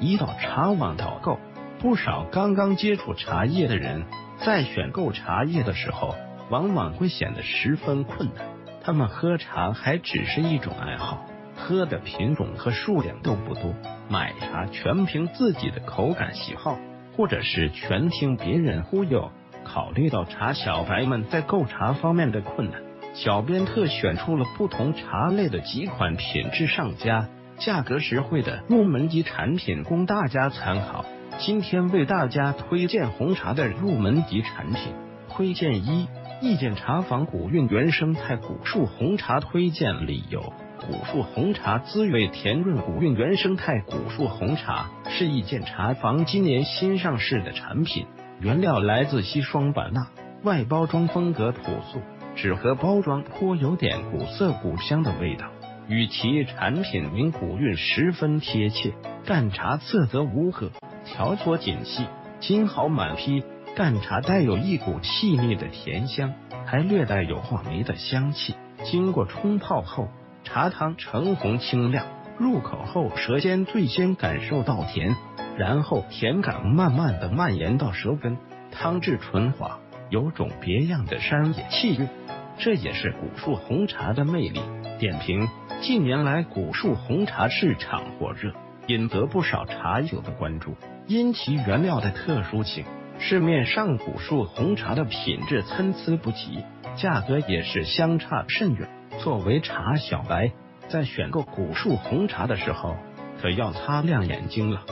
一到茶网导购，不少刚刚接触茶叶的人在选购茶叶的时候，往往会显得十分困难。他们喝茶还只是一种爱好，喝的品种和数量都不多，买茶全凭自己的口感喜好，或者是全听别人忽悠。考虑到茶小白们在购茶方面的困难，小编特选出了不同茶类的几款品质上佳、价格实惠的入门级产品，供大家参考。今天为大家推荐红茶的入门级产品，推荐一：意见茶坊古韵原生态古树红茶。推荐理由：古树红茶滋味甜润，古韵原生态古树红茶是意见茶坊今年新上市的产品。原料来自西双版纳，外包装风格朴素，纸盒包装颇有点古色古香的味道，与其产品名古韵十分贴切。干茶色泽无褐，条索紧细，金毫满披。干茶带有一股细腻的甜香，还略带有话梅的香气。经过冲泡后，茶汤橙红清亮，入口后舌尖最先感受到甜。然后甜感慢慢的蔓延到舌根，汤质醇滑，有种别样的山野气韵，这也是古树红茶的魅力。点评：近年来古树红茶市场火热，引得不少茶友的关注。因其原料的特殊性，市面上古树红茶的品质参差不齐，价格也是相差甚远。作为茶小白，在选购古树红茶的时候，可要擦亮眼睛了。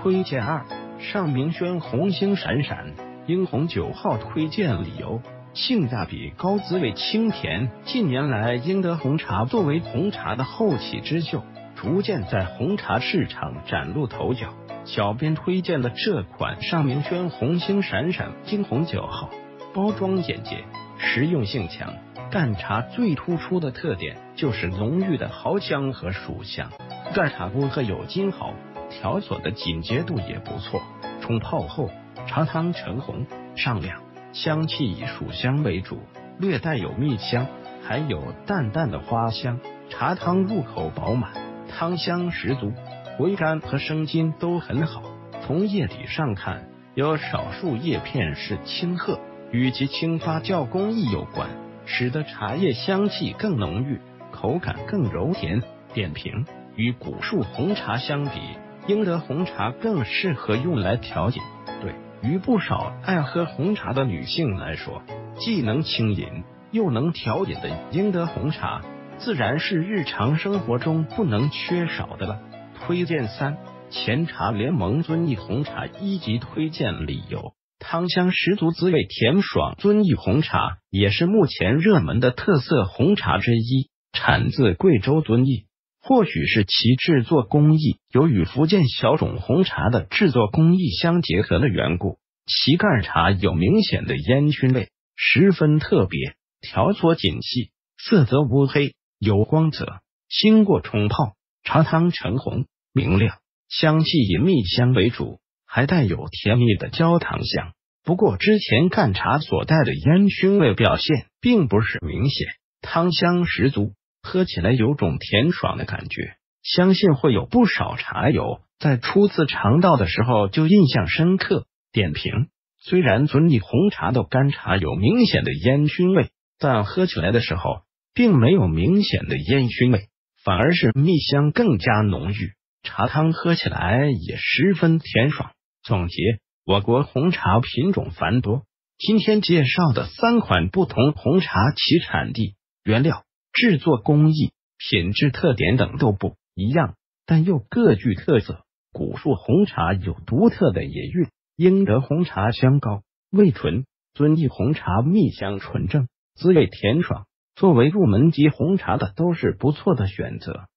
推荐二，尚明轩红星闪闪英红九号。推荐理由：性价比高，滋味清甜。近年来，英德红茶作为红茶的后起之秀，逐渐在红茶市场崭露头角。小编推荐的这款尚明轩红星闪闪金红九号，包装简洁，实用性强。干茶最突出的特点就是浓郁的毫香和薯香，干茶不喝有金毫。条索的紧结度也不错，冲泡后茶汤橙红上亮，香气以薯香为主，略带有蜜香，还有淡淡的花香。茶汤入口饱满，汤香十足，回甘和生津都很好。从叶底上看，有少数叶片是青褐，与其轻发酵工艺有关，使得茶叶香气更浓郁，口感更柔甜。点评：与古树红茶相比。英德红茶更适合用来调饮，对于不少爱喝红茶的女性来说，既能轻饮又能调饮的英德红茶，自然是日常生活中不能缺少的了。推荐三：前茶联盟遵义红茶一级推荐理由：汤香十足，滋味甜爽。遵义红茶也是目前热门的特色红茶之一，产自贵州遵义。或许是其制作工艺有与福建小种红茶的制作工艺相结合的缘故，其干茶有明显的烟熏味，十分特别。条索紧细，色泽乌黑有光泽。经过冲泡，茶汤橙红明亮，香气以蜜香为主，还带有甜蜜的焦糖香。不过之前干茶所带的烟熏味表现并不是明显，汤香十足。喝起来有种甜爽的感觉，相信会有不少茶友在初次尝到的时候就印象深刻。点评：虽然遵义红茶的干茶有明显的烟熏味，但喝起来的时候并没有明显的烟熏味，反而是蜜香更加浓郁，茶汤喝起来也十分甜爽。总结：我国红茶品种繁多，今天介绍的三款不同红茶，其产地、原料。制作工艺、品质特点等都不一样，但又各具特色。古树红茶有独特的野韵，英德红茶香高味纯，遵义红茶蜜香纯正，滋味甜爽。作为入门级红茶的都是不错的选择。